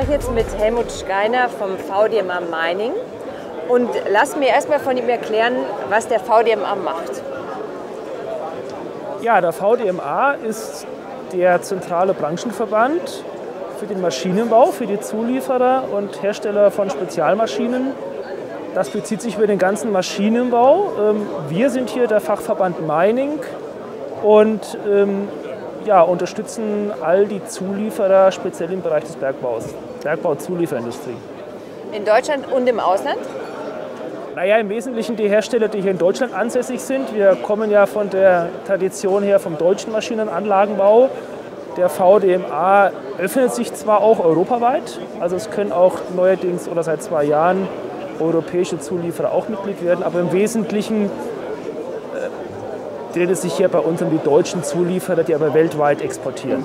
spreche jetzt mit Helmut Steiner vom VDMA Mining und lass mir erstmal von ihm erklären, was der VDMA macht. Ja, der VDMA ist der zentrale Branchenverband für den Maschinenbau, für die Zulieferer und Hersteller von Spezialmaschinen. Das bezieht sich über den ganzen Maschinenbau. Ähm, wir sind hier der Fachverband Mining und ähm, ja, unterstützen all die Zulieferer, speziell im Bereich des Bergbaus, Bergbau-Zulieferindustrie. In Deutschland und im Ausland? Naja, im Wesentlichen die Hersteller, die hier in Deutschland ansässig sind. Wir kommen ja von der Tradition her vom deutschen Maschinenanlagenbau. Der VDMA öffnet sich zwar auch europaweit, also es können auch neuerdings oder seit zwei Jahren europäische Zulieferer auch Mitglied werden, aber im Wesentlichen dreht es sich hier bei uns um die deutschen Zulieferer, die aber weltweit exportieren.